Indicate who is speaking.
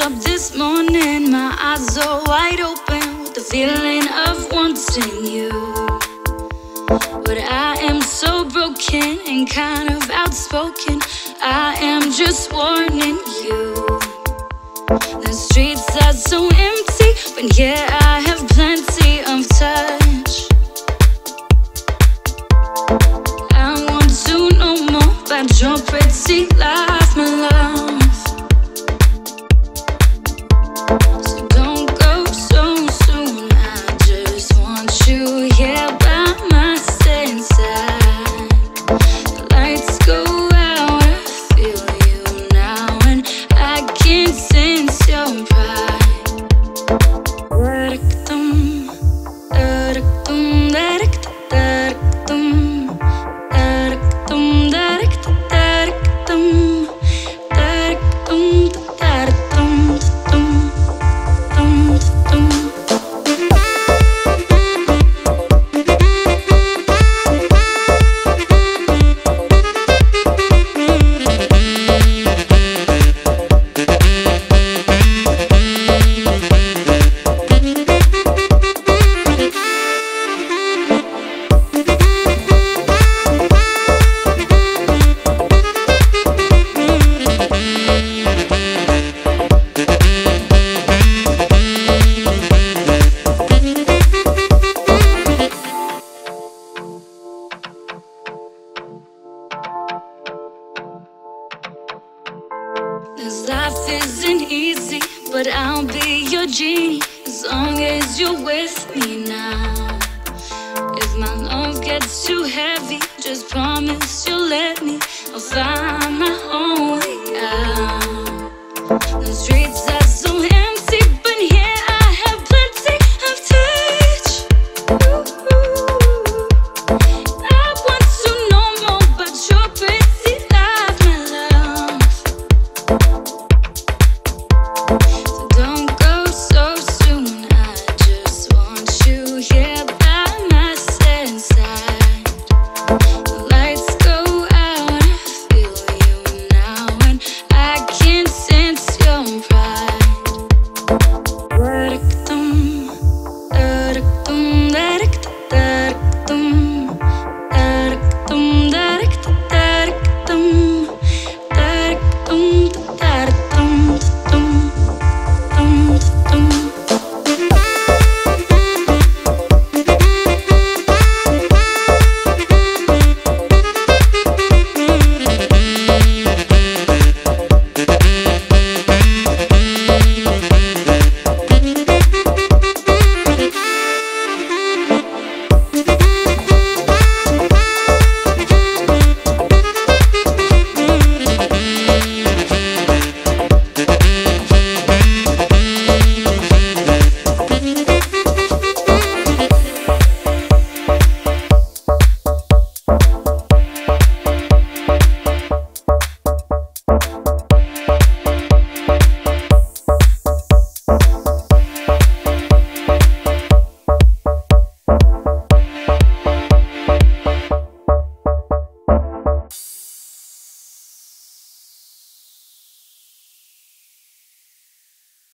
Speaker 1: up this morning, my eyes are wide open with the feeling of wanting you. But I am so broken and kind of outspoken. I am just warning you. The streets are so empty, but yeah, I have plenty of touch. I want to know more about your pretty life, Life isn't easy, but I'll be your genie as long as you're with me now. If my love gets too heavy, just promise you'll let me. I'll find my own way out. The streets. You.